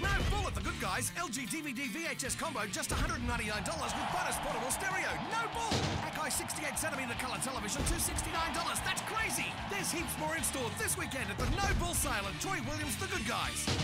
No Bull at the Good Guys. LG DVD VHS combo just $199 with bonus portable stereo. No Bull. Akai 68 centimeter colour television $269. That's crazy. There's heaps more in store this weekend at the No Bull sale at Troy Williams The Good Guys.